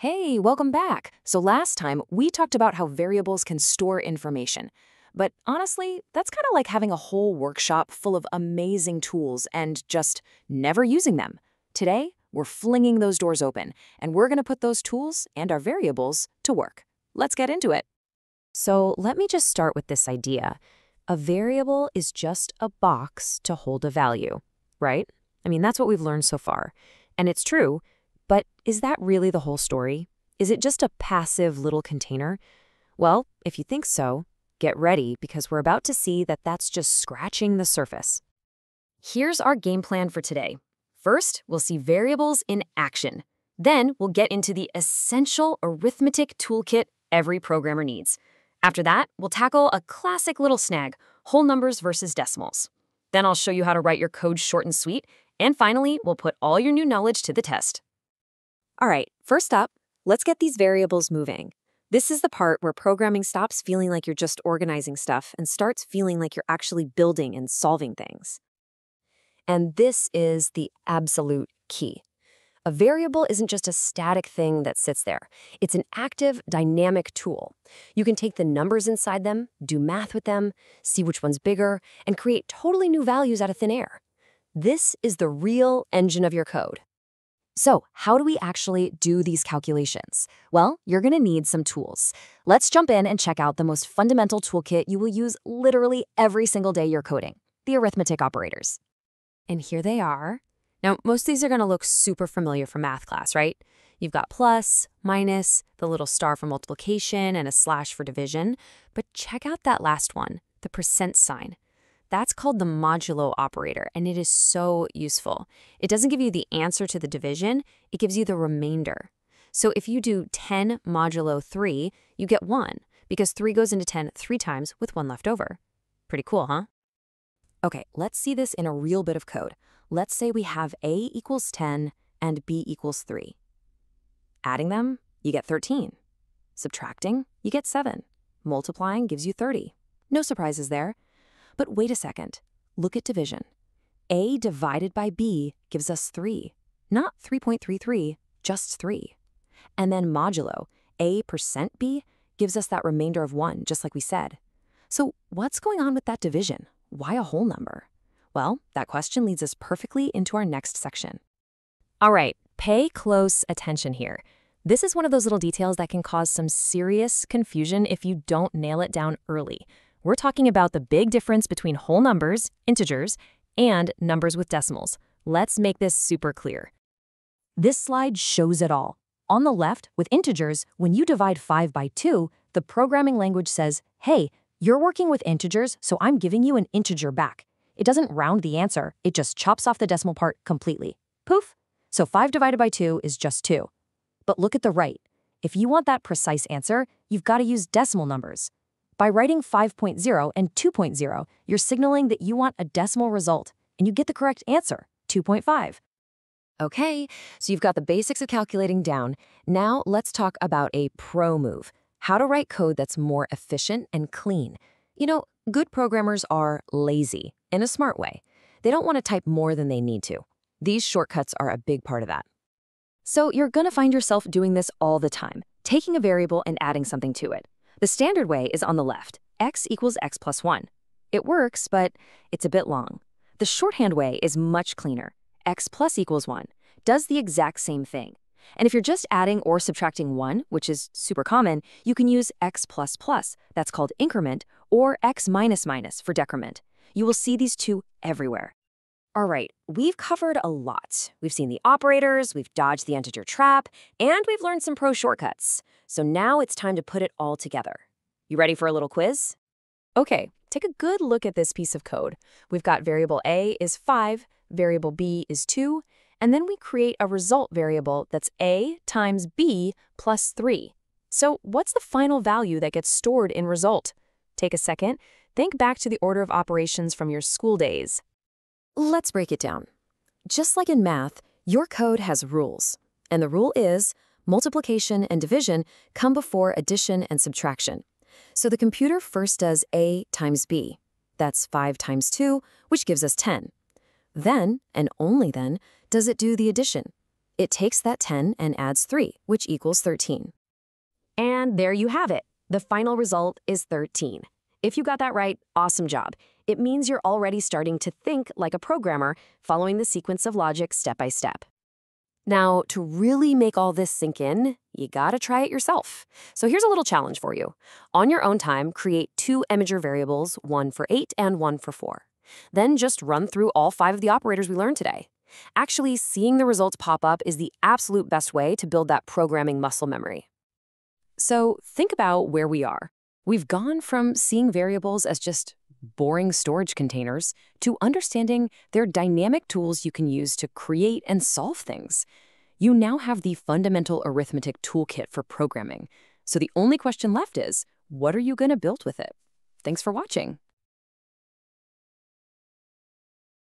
Hey, welcome back. So last time we talked about how variables can store information. But honestly, that's kind of like having a whole workshop full of amazing tools and just never using them. Today, we're flinging those doors open, and we're going to put those tools and our variables to work. Let's get into it. So let me just start with this idea. A variable is just a box to hold a value, right? I mean, that's what we've learned so far. And it's true, but is that really the whole story? Is it just a passive little container? Well, if you think so, get ready because we're about to see that that's just scratching the surface. Here's our game plan for today. First, we'll see variables in action. Then, we'll get into the essential arithmetic toolkit every programmer needs. After that, we'll tackle a classic little snag, whole numbers versus decimals. Then I'll show you how to write your code short and sweet. And finally, we'll put all your new knowledge to the test. All right, first up, let's get these variables moving. This is the part where programming stops feeling like you're just organizing stuff and starts feeling like you're actually building and solving things. And this is the absolute key. A variable isn't just a static thing that sits there. It's an active, dynamic tool. You can take the numbers inside them, do math with them, see which one's bigger, and create totally new values out of thin air. This is the real engine of your code. So, how do we actually do these calculations? Well, you're going to need some tools. Let's jump in and check out the most fundamental toolkit you will use literally every single day you're coding the arithmetic operators. And here they are. Now, most of these are going to look super familiar from math class, right? You've got plus, minus, the little star for multiplication, and a slash for division. But check out that last one, the percent sign. That's called the modulo operator, and it is so useful. It doesn't give you the answer to the division, it gives you the remainder. So if you do 10 modulo 3, you get 1, because 3 goes into 10 three times with 1 left over. Pretty cool, huh? Okay, let's see this in a real bit of code. Let's say we have a equals 10 and b equals 3. Adding them, you get 13. Subtracting, you get 7. Multiplying gives you 30. No surprises there. But wait a second. Look at division. A divided by B gives us 3. Not 3.33, just 3. And then modulo, A percent B, gives us that remainder of 1, just like we said. So what's going on with that division? Why a whole number? Well, that question leads us perfectly into our next section. All right, pay close attention here. This is one of those little details that can cause some serious confusion if you don't nail it down early. We're talking about the big difference between whole numbers, integers, and numbers with decimals. Let's make this super clear. This slide shows it all. On the left, with integers, when you divide 5 by 2, the programming language says, hey, you're working with integers, so I'm giving you an integer back. It doesn't round the answer, it just chops off the decimal part completely. Poof! So 5 divided by 2 is just 2. But look at the right. If you want that precise answer, you've got to use decimal numbers. By writing 5.0 and 2.0, you're signaling that you want a decimal result, and you get the correct answer, 2.5. Okay, so you've got the basics of calculating down. Now let's talk about a pro move, how to write code that's more efficient and clean. You know, good programmers are lazy in a smart way. They don't want to type more than they need to. These shortcuts are a big part of that. So you're going to find yourself doing this all the time, taking a variable and adding something to it. The standard way is on the left, x equals x plus 1. It works, but it's a bit long. The shorthand way is much cleaner. x plus equals 1 does the exact same thing. And if you're just adding or subtracting 1, which is super common, you can use x plus plus, that's called increment, or x minus minus for decrement. You will see these two everywhere. All right, we've covered a lot. We've seen the operators, we've dodged the integer trap, and we've learned some pro shortcuts. So now it's time to put it all together. You ready for a little quiz? Okay, take a good look at this piece of code. We've got variable a is 5, variable b is 2, and then we create a result variable that's a times b plus 3. So what's the final value that gets stored in result? Take a second, think back to the order of operations from your school days. Let's break it down. Just like in math, your code has rules. And the rule is multiplication and division come before addition and subtraction. So the computer first does a times b. That's 5 times 2, which gives us 10. Then, and only then, does it do the addition. it takes that 10 and adds 3, which equals 13. And there you have it. The final result is 13. If you got that right, awesome job. It means you're already starting to think like a programmer, following the sequence of logic step by step. Now, to really make all this sink in, you gotta try it yourself. So here's a little challenge for you. On your own time, create two integer variables, one for 8 and one for 4. Then just run through all five of the operators we learned today. Actually, seeing the results pop up is the absolute best way to build that programming muscle memory. So think about where we are. We've gone from seeing variables as just boring storage containers to understanding they're dynamic tools you can use to create and solve things. You now have the fundamental arithmetic toolkit for programming. So the only question left is, what are you going to build with it? Thanks for watching.